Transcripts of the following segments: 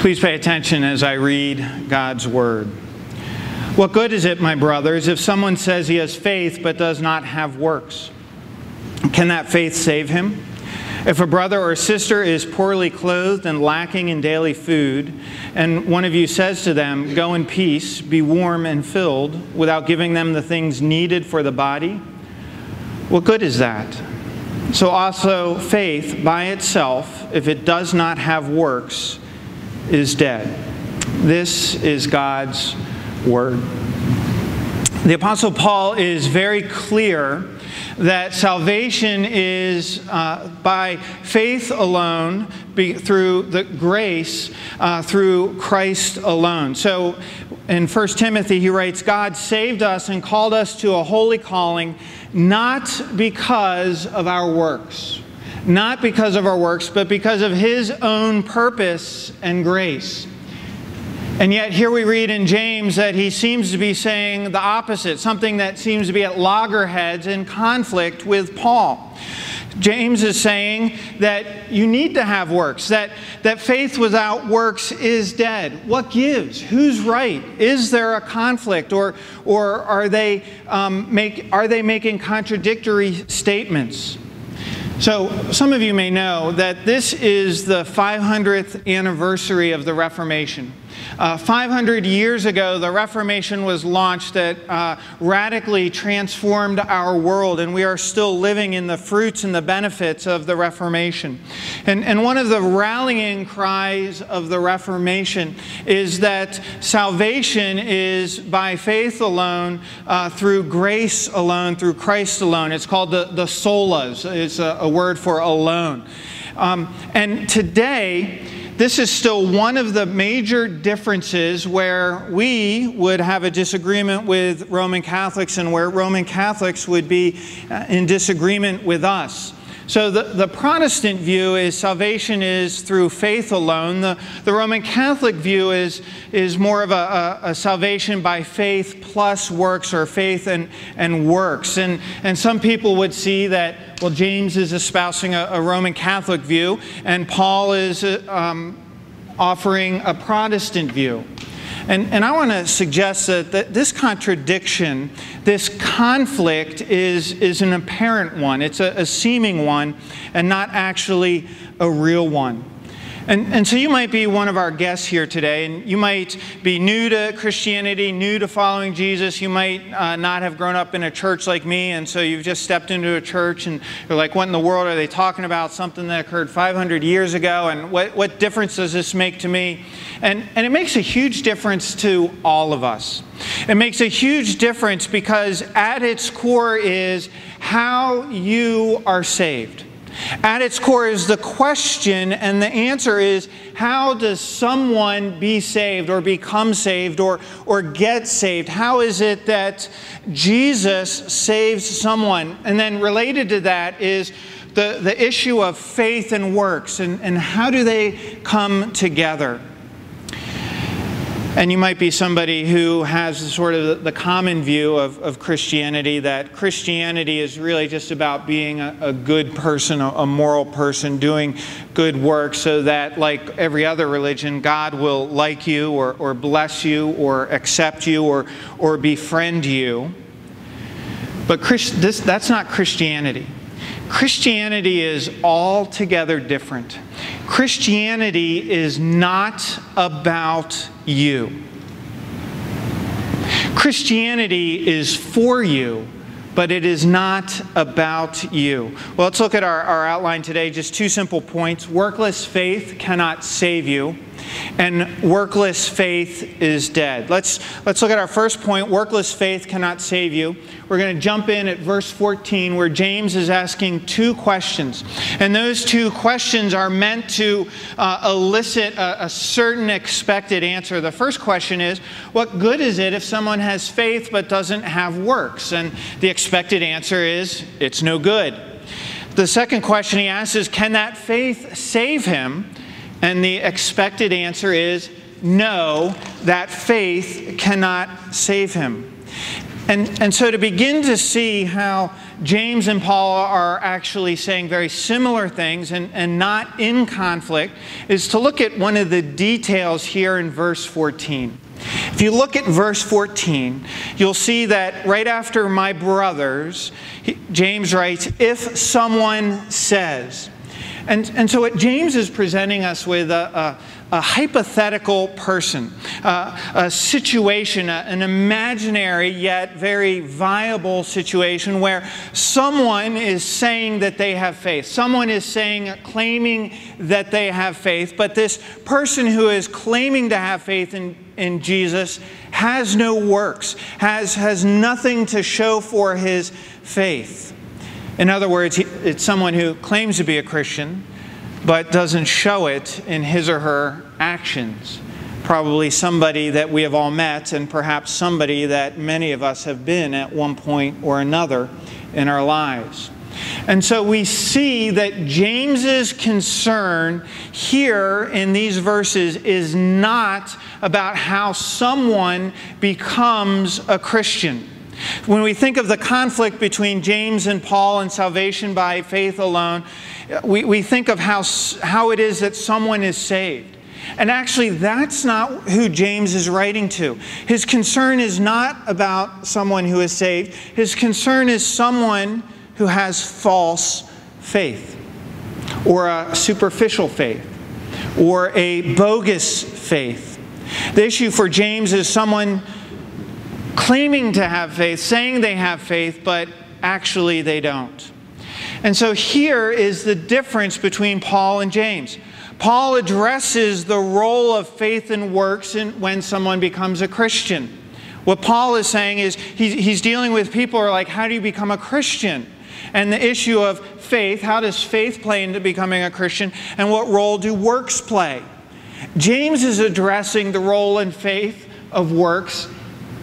Please pay attention as I read God's word. What good is it, my brothers, if someone says he has faith but does not have works? Can that faith save him? If a brother or sister is poorly clothed and lacking in daily food, and one of you says to them, Go in peace, be warm and filled, without giving them the things needed for the body, what good is that? So also, faith by itself, if it does not have works, is dead. This is God's word. The Apostle Paul is very clear that salvation is uh, by faith alone, be, through the grace, uh, through Christ alone. So in 1 Timothy, he writes, God saved us and called us to a holy calling, not because of our works not because of our works, but because of his own purpose and grace. And yet, here we read in James that he seems to be saying the opposite, something that seems to be at loggerheads in conflict with Paul. James is saying that you need to have works, that, that faith without works is dead. What gives? Who's right? Is there a conflict? Or, or are, they, um, make, are they making contradictory statements? So, some of you may know that this is the 500th anniversary of the Reformation. Uh, 500 years ago, the Reformation was launched that uh, radically transformed our world, and we are still living in the fruits and the benefits of the Reformation. And, and one of the rallying cries of the Reformation is that salvation is by faith alone, uh, through grace alone, through Christ alone. It's called the, the solas, it's a, a word for alone. Um, and today, this is still one of the major differences where we would have a disagreement with Roman Catholics and where Roman Catholics would be uh, in disagreement with us. So the, the Protestant view is salvation is through faith alone. The, the Roman Catholic view is, is more of a, a, a salvation by faith plus works or faith and, and works. And, and some people would see that well, James is espousing a, a Roman Catholic view, and Paul is uh, um, offering a Protestant view. And, and I want to suggest that, that this contradiction, this conflict, is, is an apparent one. It's a, a seeming one and not actually a real one. And, and so you might be one of our guests here today, and you might be new to Christianity, new to following Jesus. You might uh, not have grown up in a church like me, and so you've just stepped into a church and you're like, what in the world are they talking about? Something that occurred 500 years ago, and what, what difference does this make to me? And, and it makes a huge difference to all of us. It makes a huge difference because at its core is how you are saved. At its core is the question, and the answer is how does someone be saved or become saved or, or get saved? How is it that Jesus saves someone? And then related to that is the, the issue of faith and works, and, and how do they come together? And you might be somebody who has sort of the common view of, of Christianity that Christianity is really just about being a, a good person, a, a, moral person, doing good work so that, like every other religion, God will like you or, or bless you or accept you or, or befriend you. But Christ, this, that's not Christianity. Christianity is altogether different. Christianity is not about you. Christianity is for you, but it is not about you. Well, let's look at our, our outline today. Just two simple points. Workless faith cannot save you and workless faith is dead. Let's, let's look at our first point workless faith cannot save you. We're going to jump in at verse 14 where James is asking two questions. And those two questions are meant to uh, elicit a, a certain expected answer. The first question is What good is it if someone has faith but doesn't have works? And the expected answer is It's no good. The second question he asks is Can that faith save him? And the expected answer is no, that faith cannot save him. And, and so, to begin to see how James and Paul are actually saying very similar things and, and not in conflict is to look at one of the details here in verse 14. If you look at verse 14, you'll see that right after my brothers, James writes, if someone says. And, and so what James is presenting us with a, a a hypothetical person, a situation, a, an imaginary yet very viable situation where someone is saying that they have faith. Someone is saying, claiming that they have faith, but this person who is claiming to have faith in, in Jesus has no works, has, has nothing to show for his faith. In other words, it's someone who claims to be a Christian but doesn't show it in his or her actions. Probably somebody that we have all met, and perhaps somebody that many of us have been at one point or another in our lives. And so we see that James's concern here in these verses is not about how someone becomes a Christian. When we think of the conflict between James and Paul and salvation by faith alone, we, we think of how, how it is that someone is saved. And actually, that's not who James is writing to. His concern is not about someone who is saved, his concern is someone who has false faith, or a superficial faith, or a bogus faith. The issue for James is someone claiming to have faith, saying they have faith, but actually they don't. And so here is the difference between Paul and James. Paul addresses the role of faith and works in, when someone becomes a Christian. What Paul is saying is he's, he's dealing with people who are like, how do you become a Christian? And the issue of faith, how does faith play into becoming a Christian? And what role do works play? James is addressing the role in faith of works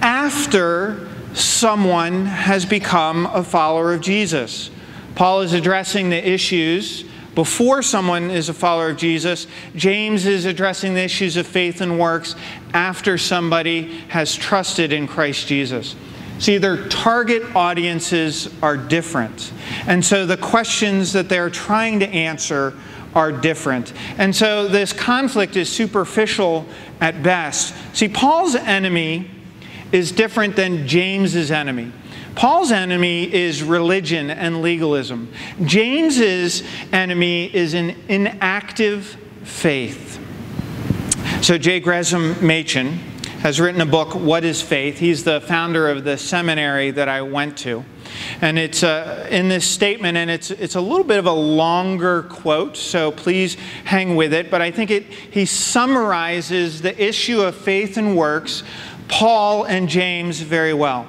after someone has become a follower of Jesus. Paul is addressing the issues before someone is a follower of Jesus. James is addressing the issues of faith and works after somebody has trusted in Christ Jesus. See, their target audiences are different. And so the questions that they're trying to answer are different. And so this conflict is superficial at best. See, Paul's enemy is different than James's enemy. Paul's enemy is religion and legalism. James's enemy is an inactive faith. So, J. Gresham Machen has written a book, What is Faith? He's the founder of the seminary that I went to. And it's uh, in this statement, and it's, it's a little bit of a longer quote, so please hang with it. But I think it, he summarizes the issue of faith and works, Paul and James, very well.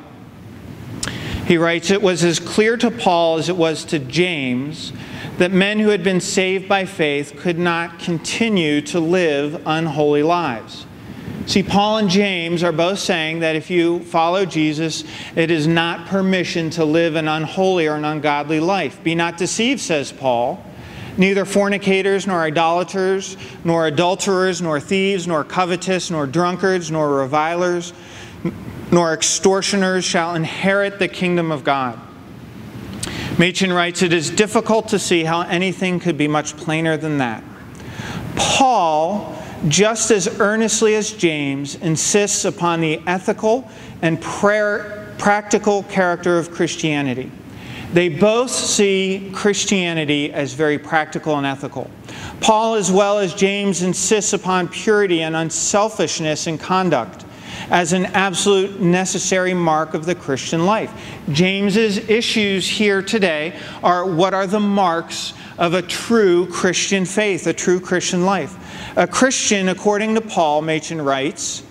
He writes, It was as clear to Paul as it was to James that men who had been saved by faith could not continue to live unholy lives. See, Paul and James are both saying that if you follow Jesus, it is not permission to live an unholy or an ungodly life. Be not deceived, says Paul. Neither fornicators, nor idolaters, nor adulterers, nor thieves, nor covetous, nor drunkards, nor revilers nor extortioners shall inherit the kingdom of God. Machen writes, It is difficult to see how anything could be much plainer than that. Paul, just as earnestly as James, insists upon the ethical and prayer, practical character of Christianity. They both see Christianity as very practical and ethical. Paul, as well as James, insists upon purity and unselfishness in conduct as an absolute necessary mark of the Christian life. James's issues here today are what are the marks of a true Christian faith, a true Christian life. A Christian, according to Paul, Machen writes,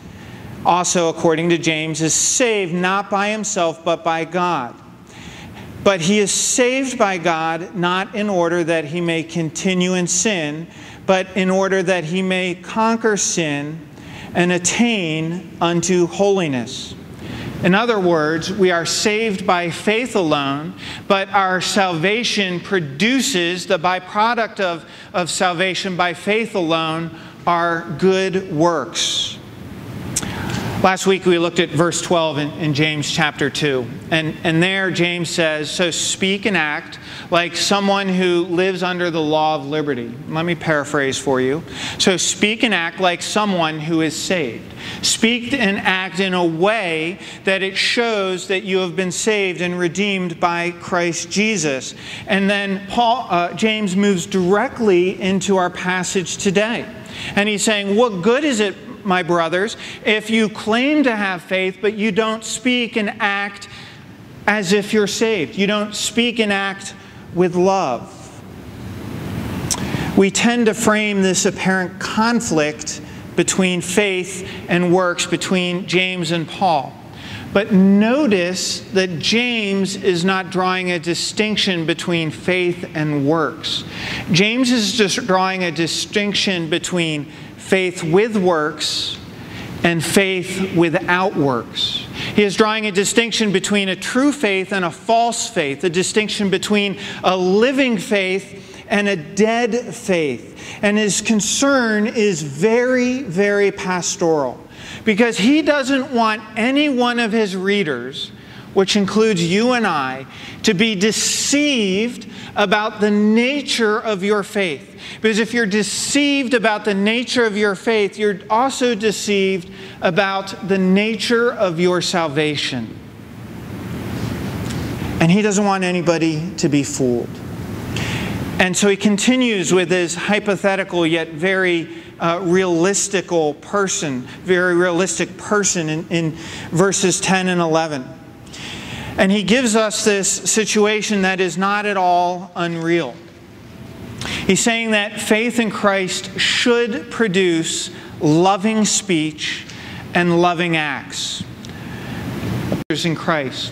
also according to James, is saved not by himself but by God. But he is saved by God not in order that he may continue in sin, but in order that he may conquer sin and attain unto holiness. In other words, we are saved by faith alone, but our salvation produces the byproduct of, of salvation by faith alone are good works. Last week we looked at verse 12 in, in, James chapter 2. And, and there James says, So speak and act like someone who lives under the law of liberty. Let me paraphrase for you. So speak and act like someone who is saved. Speak and act in a way that it shows that you have been saved and redeemed by Christ Jesus. And then Paul, uh, James moves directly into our passage today. And he's saying, What good is it? My brothers, if you claim to have faith, but you don't speak and act as if you're saved. You don't speak and act with love. We tend to frame this apparent conflict between faith and works between James and Paul. But notice that James is not drawing a distinction between faith and works. James is just drawing a distinction between faith with works and faith without works. He is drawing a distinction between a true faith and a false faith, a distinction between a living faith and a dead faith. And his concern is very, very pastoral because he doesn't want any one of his readers, which includes you and I, to be deceived about the nature of your faith. Because if you're deceived about the nature of your faith, you're also deceived about the nature of your salvation. And he doesn't want anybody to be fooled. And so he continues with his hypothetical yet very uh, realistical person, very realistic person in, in verses 10 and 11. And he gives us this situation that is not at all unreal. He's saying that faith in Christ should produce loving speech and loving acts. In Christ.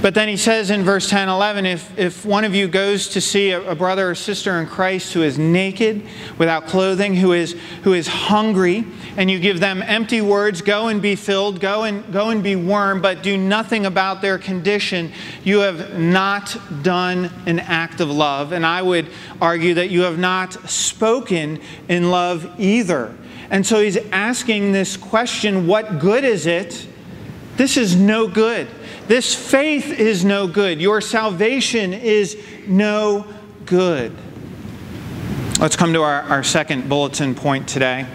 But then he says in verse 10 11, if, if one of you goes to see a, a, brother or sister in Christ who is naked, without clothing, who is, who is hungry, and you give them empty words, go and be filled, go and, go and be warm, but do nothing about their condition, you have not done an act of love. And I would argue that you have not spoken in love either. And so he's asking this question what good is it? This is no good. This faith is no good. Your salvation is no good. Let's come to our, our second bulletin point today.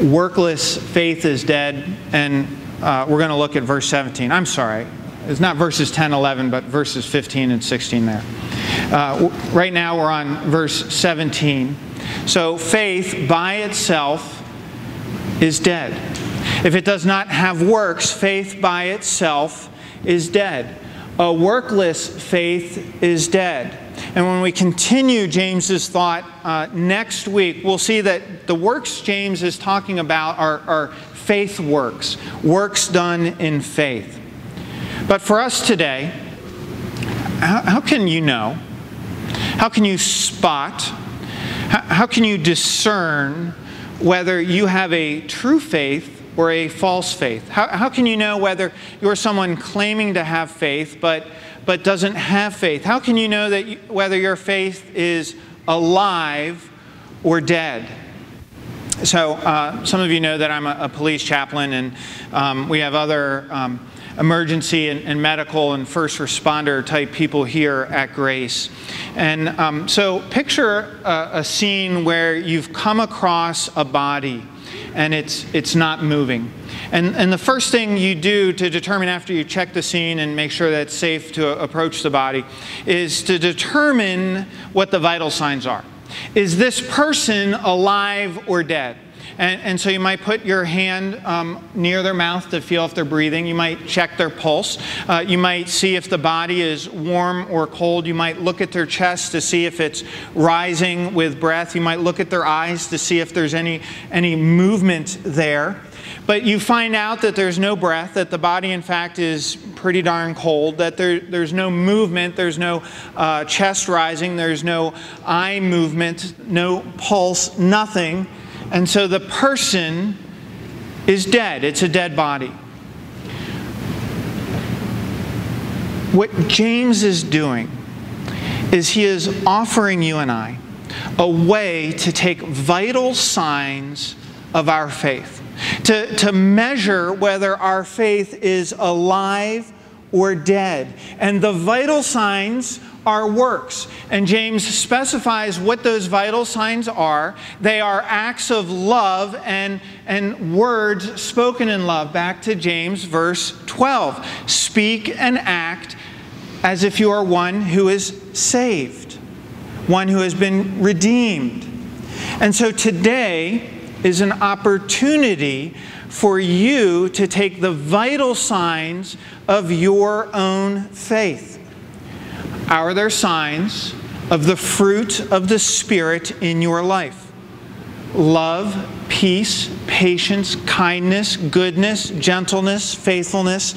Workless faith is dead. And uh, we're going to look at verse 17. I'm sorry. It's not verses 10, 11, but verses 15 and 16 there. Uh, right now we're on verse 17. So faith by itself is dead. If it does not have works, faith by itself is dead. A workless faith is dead. And when we continue James's thought uh, next week, we'll see that the works James is talking about are, are faith works, works done in faith. But for us today, how, how can you know? How can you spot? How, how can you discern whether you have a true faith or a false faith? How, how can you know whether you're someone claiming to have faith but, but doesn't have faith? How can you know that you, whether your faith is alive or dead? So, uh, some of you know that I'm a, a police chaplain, and um, we have other um, emergency and, and, medical and first responder type people here at Grace. And um, so, picture a, a scene where you've come across a body and it's, it's not moving. And, and the first thing you do to determine after you check the scene and make sure that it's safe to approach the body is to determine what the vital signs are. Is this person alive or dead? And, and, so you might put your hand um, near their mouth to feel if they're breathing. You might check their pulse. Uh, you might see if the body is warm or cold. You might look at their chest to see if it's rising with breath. You might look at their eyes to see if there's any, any movement there. But you find out that there's no breath, that the body, in fact, is pretty darn cold, that there, there's no movement, there's no uh, chest rising, there's no eye movement, no pulse, nothing. And so the person is dead, it's a dead body. What James is doing is he is offering you and I a way to take vital signs of our faith. to, to measure whether our faith is alive or dead. And the vital signs are works. And James specifies what those vital signs are. They are acts of love and, and words spoken in love. Back to James, verse 12. Speak and act as if you are one who is saved, one who has been redeemed. And so today is an opportunity for you to take the vital signs of your own faith are there signs of the fruit of the Spirit in your life? Love, peace, patience, kindness, goodness, gentleness, faithfulness,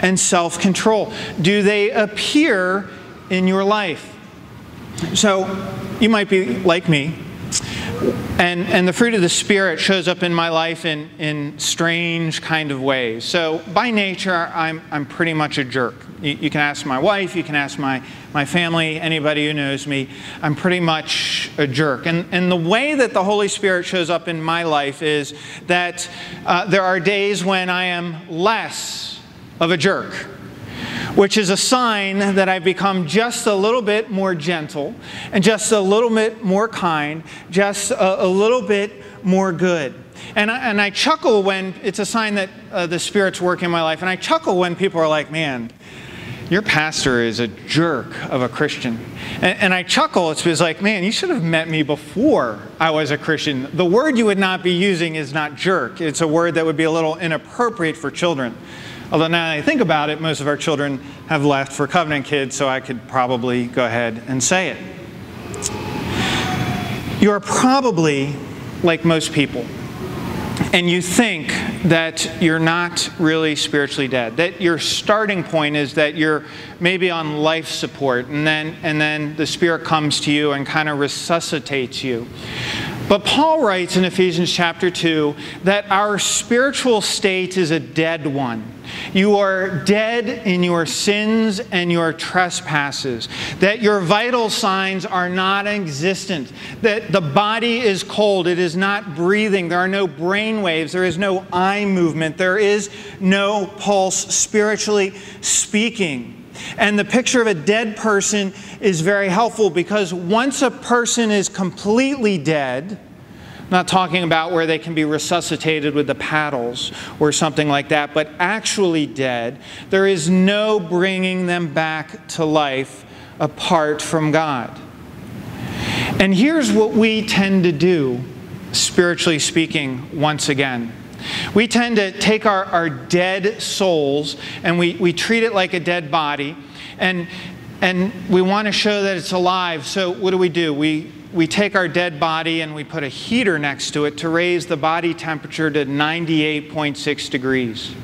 and self control. Do they appear in your life? So you might be like me and, and the fruit of the Spirit shows up in my life in, in strange kind of ways. So by nature, I'm, I'm pretty much a jerk. You, you, can ask my wife, you can ask my, my family, anybody who knows me. I'm pretty much a jerk. And, and the way that the Holy Spirit shows up in my life is that uh, there are days when I am less of a jerk which is a sign that I've become just a little bit more gentle and just a little bit more kind, just a, a little bit more good. And I, and I chuckle when it's a sign that uh, the Spirit's working in my life. And I chuckle when people are like, man, your pastor is a jerk of a Christian. And, and, I chuckle, it's because like, man, you should have met me before I was a Christian. The word you would not be using is not jerk. It's a word that would be a little inappropriate for children. Although now that I think about it, most of our children have left for Covenant Kids, so I could probably go ahead and say it. You are probably like most people, and you think that you're not really spiritually dead. That your starting point is that you're maybe on life support, and then, and then the Spirit comes to you and kind of resuscitates you. But Paul writes in Ephesians chapter 2 that our spiritual state is a dead one. You are dead in your sins and your trespasses, that your vital signs are not existent, that the body is cold, it is not breathing, there are no brain waves, there is no eye movement, there is no pulse spiritually speaking. And the picture of a dead person is very helpful because once a person is completely dead, not talking about where they can be resuscitated with the paddles or something like that, but actually dead, there is no bringing them back to life apart from God. And here's what we tend to do, spiritually speaking, once again. We tend to take our, our dead souls and we, we treat it like a dead body, and, and we want to show that it's alive. So, what do we do? We, we take our dead body and we put a heater next to it to raise the body temperature to 98.6 degrees.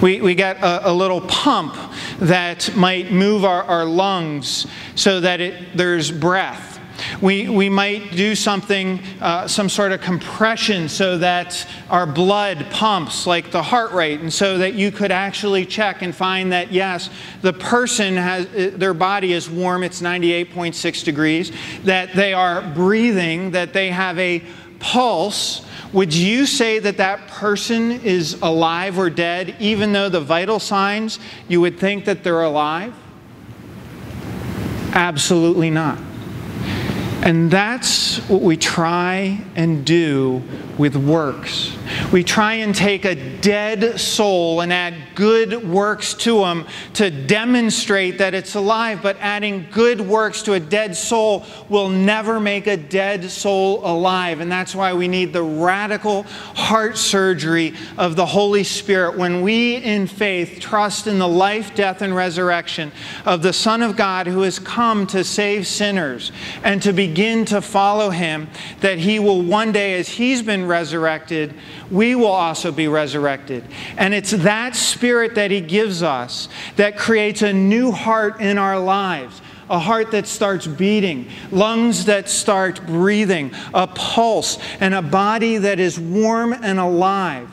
We, we get a, a, little pump that might move our, our lungs so that it, there's breath. We, we might do something, uh, some sort of compression so that our blood pumps like the heart rate, and so that you could actually check and find that, yes, the person has, uh, their body is warm, it's 98.6 degrees, that they are breathing, that they have a pulse. Would you say that that person is alive or dead, even though the vital signs you would think that they're alive? Absolutely not. And that's what we try and do with works. We try and take a dead soul and add good works to them to demonstrate that it's alive, but adding good works to a dead soul will never make a dead soul alive. And that's why we need the radical heart surgery of the Holy Spirit when we, in faith, trust in the life, death, and resurrection of the Son of God who has come to save sinners and to begin to follow him, that he will one day, as he's been resurrected, we will also be resurrected. And it's that spirit that He gives us that creates a new heart in our lives. A heart that starts beating, lungs that start breathing, a pulse, and a body that is warm and alive.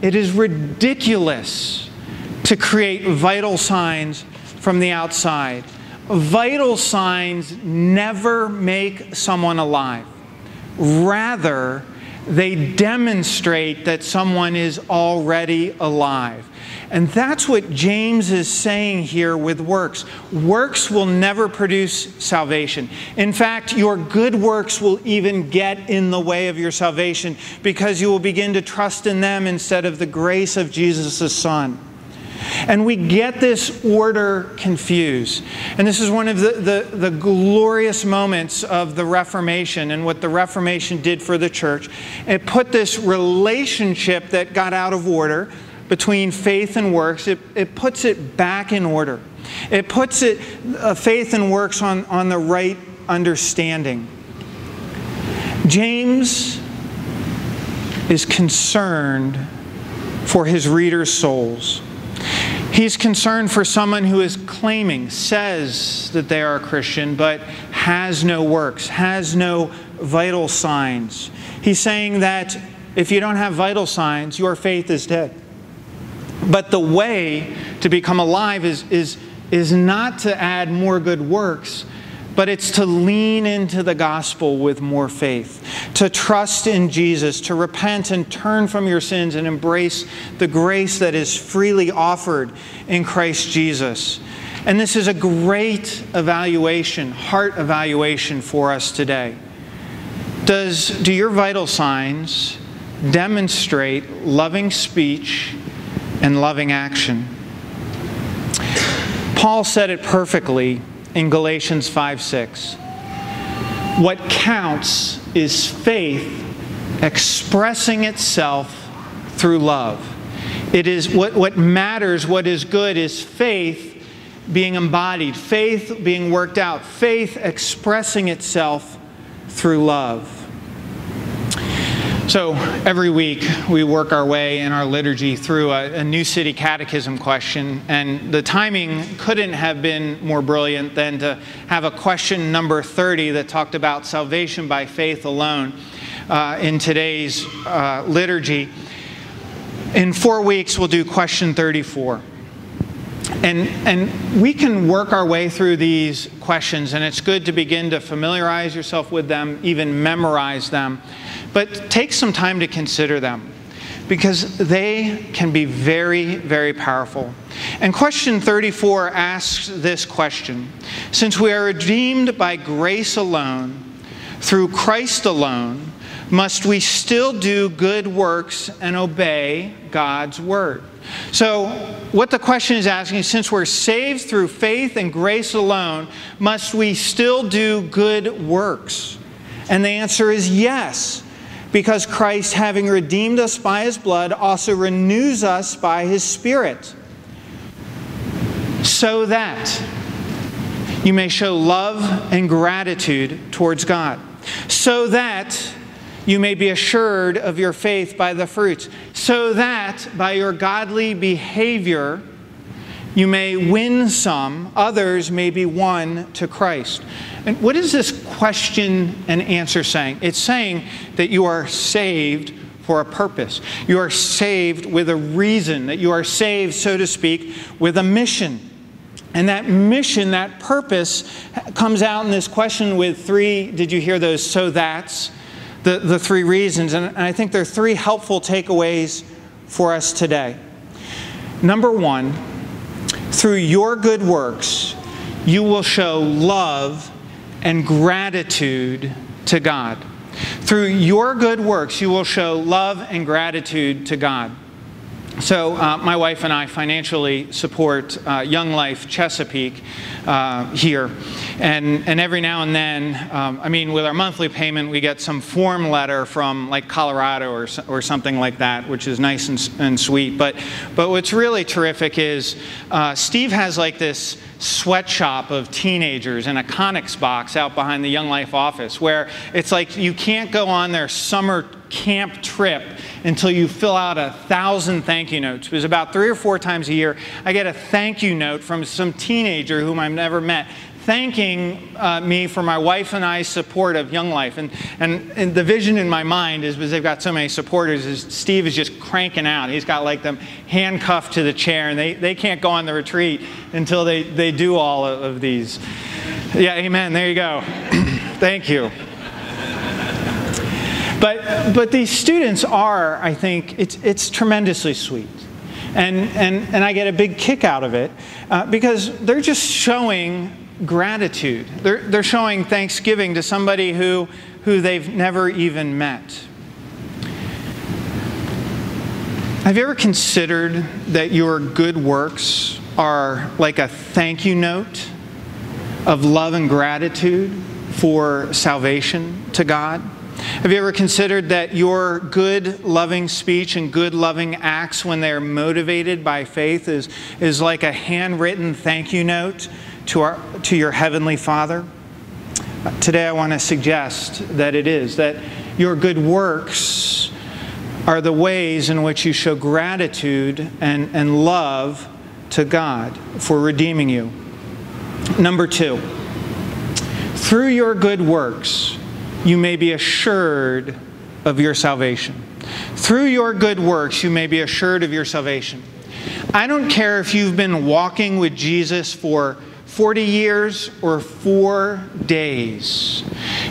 It is ridiculous to create vital signs from the outside. Vital signs never make someone alive. Rather, they demonstrate that someone is already alive. And that's what James is saying here with works. Works will never produce salvation. In fact, your good works will even get in the way of your salvation because you will begin to trust in them instead of the grace of Jesus' Son. And we get this order confused. And this is one of the, the, the, glorious moments of the Reformation and what the Reformation did for the church. It put this relationship that got out of order between faith and works, it, it puts it back in order. It puts it, uh, faith and works on, on the right understanding. James is concerned for his readers' souls. He's concerned for someone who is claiming, says that they are a Christian, but has no works, has no vital signs. He's saying that if you don't have vital signs, your faith is dead. But the way to become alive is, is, is not to add more good works, but it's to lean into the gospel with more faith, to trust in Jesus, to repent and turn from your sins and embrace the grace that is freely offered in Christ Jesus. And this is a great evaluation, heart evaluation for us today. Does, do your vital signs demonstrate loving speech and loving action. Paul said it perfectly in Galatians 5 6. What counts is faith expressing itself through love. It is what, what matters, what is good, is faith being embodied, faith being worked out, faith expressing itself through love. So every week we work our way in our liturgy through a, a, New City Catechism question, and the timing couldn't have been more brilliant than to have a question number 30 that talked about salvation by faith alone uh, in today's uh, liturgy. In four weeks, we'll do question 34. And, and we can work our way through these questions, and it's good to begin to familiarize yourself with them, even memorize them. But take some time to consider them because they can be very, very powerful. And question 34 asks this question Since we are redeemed by grace alone, through Christ alone, must we still do good works and obey God's word? So, what the question is asking, is: since we're saved through faith and grace alone, must we still do good works? And the answer is yes because Christ, having redeemed us by his blood, also renews us by his Spirit, so that you may show love and gratitude towards God, so that you may be assured of your faith by the fruits, so that by your godly behavior, you may win some, others may be won to Christ. And what is this question and answer saying? It's saying that you are saved for a purpose. You are saved with a reason, that you are saved, so to speak, with a mission. And that mission, that purpose, comes out in this question with three, did you hear those so that's? The, the three reasons. And I think there are three helpful takeaways for us today. Number one, through your good works, you will show love and gratitude to God. Through your good works, you will show love and gratitude to God. So, uh, my wife and I financially support uh, Young Life Chesapeake uh, here. And, and every now and then, um, I mean, with our monthly payment, we get some form letter from like Colorado or, or something like that, which is nice and, and sweet. But, but what's really terrific is uh, Steve has like this sweatshop of teenagers in a Conex box out behind the Young Life office where it's like you can't go on their summer camp trip until you fill out a thousand thank you notes. It was about three or four times a year, I get a thank you note from some teenager whom I've never met thanking uh, me for my wife and I's support of Young Life. And, and, and, the vision in my mind is because they've got so many supporters, is Steve is just cranking out. He's got like them handcuffed to the chair, and they, they can't go on the retreat until they, they do all of these. Yeah, amen. There you go. Thank you. But, but these students are, I think, it's, it's tremendously sweet. And, and, and I get a big kick out of it uh, because they're just showing gratitude. They're, they're showing thanksgiving to somebody who, who they've never even met. Have you ever considered that your good works are like a thank you note of love and gratitude for salvation to God? Have you ever considered that your good, loving speech and good, loving acts, when they're motivated by faith, is, is like a handwritten thank you note to, our, to your Heavenly Father? Today, I want to suggest that it is, that your good works are the ways in which you show gratitude and, and love to God for redeeming you. Number two, through your good works, you may be assured of your salvation. Through your good works, you may be assured of your salvation. I don't care if you've been walking with Jesus for 40 years or four days.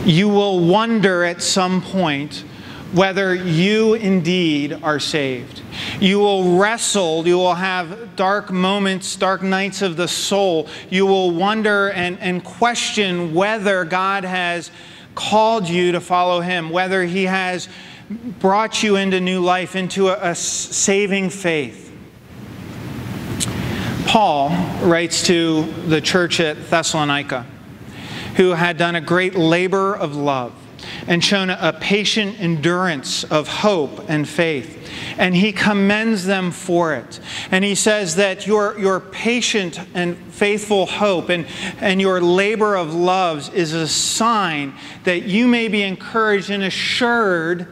You will wonder at some point whether you indeed are saved. You will wrestle, you will have dark moments, dark nights of the soul. You will wonder and, and question whether God has called you to follow Him, whether He has brought you into new life, into a, a saving faith. Paul writes to the church at Thessalonica, who had done a great labor of love and shown a patient endurance of hope and faith. And he commends them for it. And he says that your, your patient and faithful hope and, and your labor of loves is a sign that you may be encouraged and assured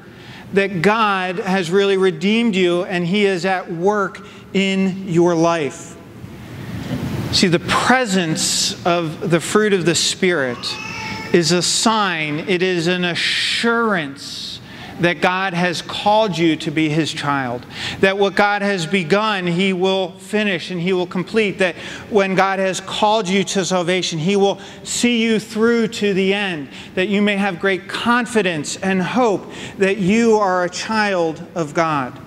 that God has really redeemed you and he is at work in your life. See, the presence of the fruit of the Spirit is a sign, it is an assurance that God has called you to be His child. That what God has begun, He will finish and He will complete. That when God has called you to salvation, He will see you through to the end. That you may have great confidence and hope that you are a child of God.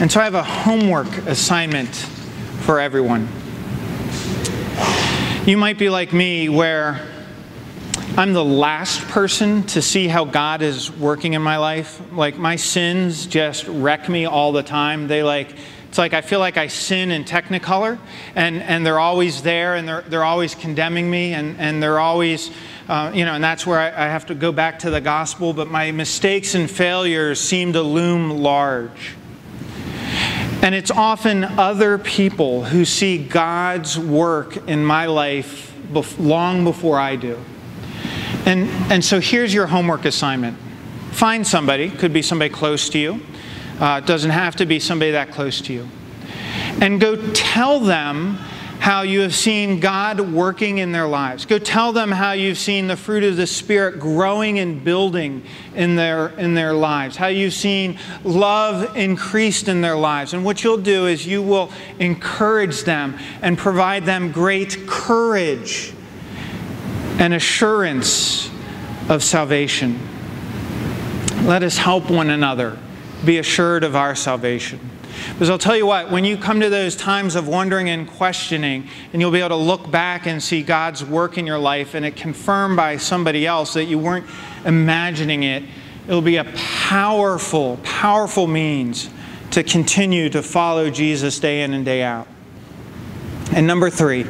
And so I have a homework assignment for everyone. You might be like me, where I'm the last person to see how God is working in my life. Like my sins just wreck me all the time. They like it's like I feel like I sin in technicolor and, and they're always there and they're, they're always condemning me and, and they're always, uh, you know, and that's where I, I have to go back to the gospel. But my mistakes and failures seem to loom large. And it's often other people who see God's work in my life long before I do. And, and so here's your homework assignment. Find somebody, could be somebody close to you, uh, doesn't have to be somebody that close to you, and go tell them how you have seen God working in their lives. Go tell them how you've seen the fruit of the Spirit growing and building in their, in their lives, how you've seen love increased in their lives. And what you'll do is you will encourage them and provide them great courage and assurance of salvation. Let us help one another be assured of our salvation. Because I'll tell you what, when you come to those times of wondering and questioning, and you'll be able to look back and see God's work in your life and it confirmed by somebody else that you weren't imagining it, it'll be a powerful, powerful means to continue to follow Jesus day in and day out. And number three,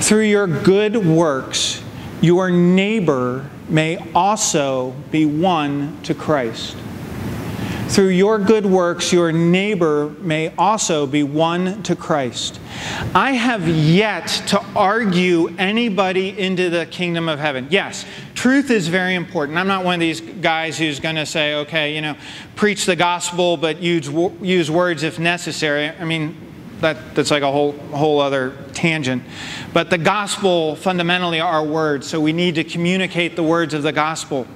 through your good works, your neighbor may also be won to Christ. Through your good works, your neighbor may also be won to Christ. I have yet to argue anybody into the kingdom of heaven. Yes, truth is very important. I'm not one of these guys who's going to say, okay, you know, preach the gospel, but use, use words if necessary. I mean, that, that's like a whole, whole other tangent. But the gospel fundamentally are words, so we need to communicate the words of the gospel.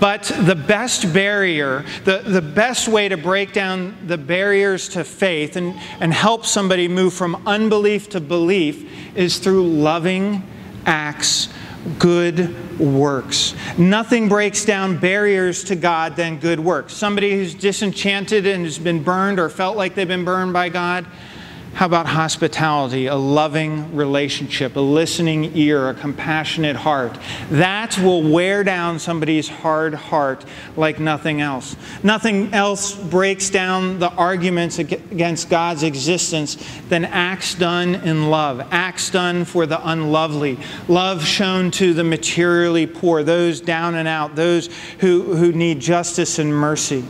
But the best barrier, the, the best way to break down the barriers to faith and, and help somebody move from unbelief to belief is through loving acts good works. Nothing breaks down barriers to God than good works. Somebody who's disenchanted and has been burned or felt like they've been burned by God, how about hospitality, a loving relationship, a listening ear, a compassionate heart? That will wear down somebody's hard heart like nothing else. Nothing else breaks down the arguments against God's existence than acts done in love, acts done for the unlovely, love shown to the materially poor, those down and out, those who, who need justice and mercy.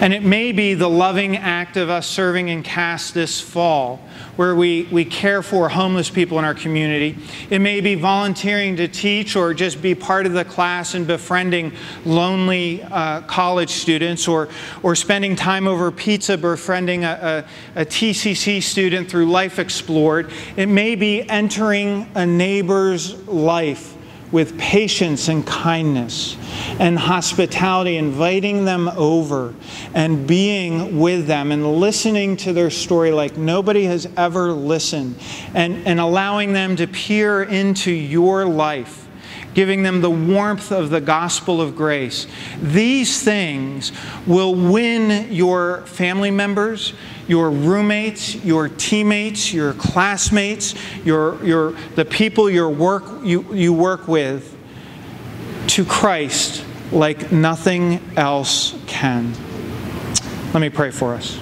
And it may be the loving act of us serving in CAST this fall, where we, we care for homeless people in our community. It may be volunteering to teach or just be part of the class and befriending lonely uh, college students, or, or spending time over pizza befriending a, a, a TCC student through Life Explored. It may be entering a neighbor's life with patience and kindness and hospitality, inviting them over and being with them and listening to their story like nobody has ever listened and, and allowing them to peer into your life. Giving them the warmth of the gospel of grace. These things will win your family members, your roommates, your teammates, your classmates, your, your, the people your work, you, you work with to Christ like nothing else can. Let me pray for us.